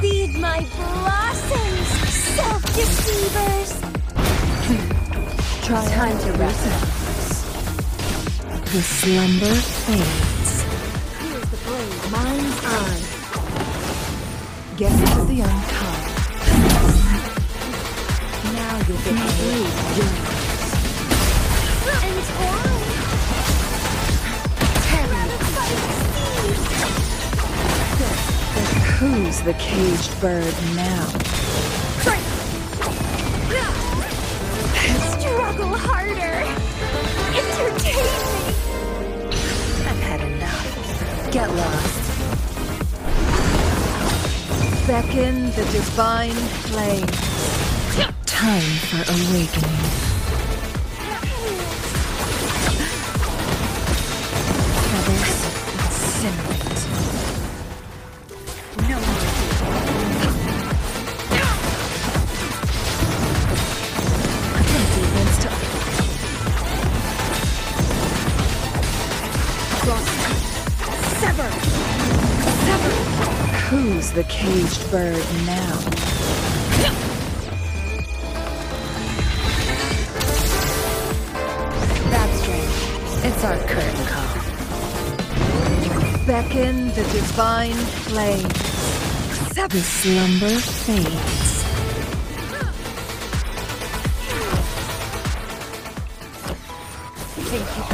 Feed my blossoms, self-deceivers! Try Time to rest. The slumber fades. Here's the blade. Mine's eye. Get of the unkind. Now you get my blade yours. And why? The caged bird now? Struggle harder! Entertain me! I've had enough. Get lost. Beckon the divine flame. Time for awakening. Sever! Who's the caged bird now? That's strange. It's our curtain call. Beckon the divine flame. The slumber fades. Think you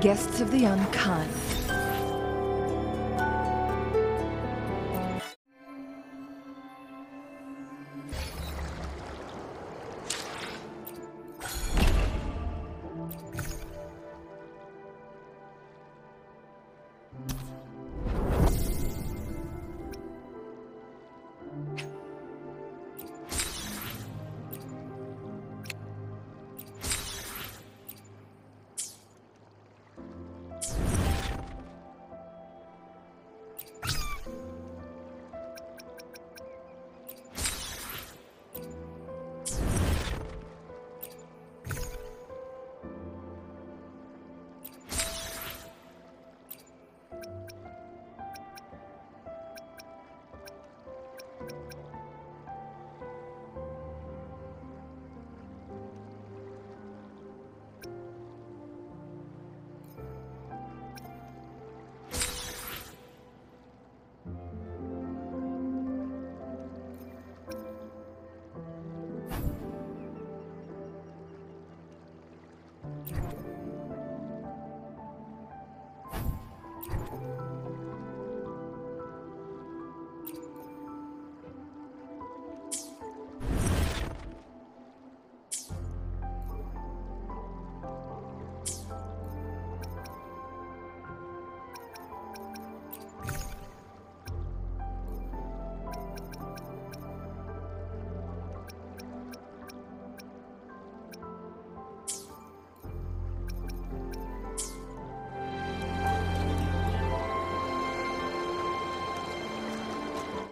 Guests of the unkind.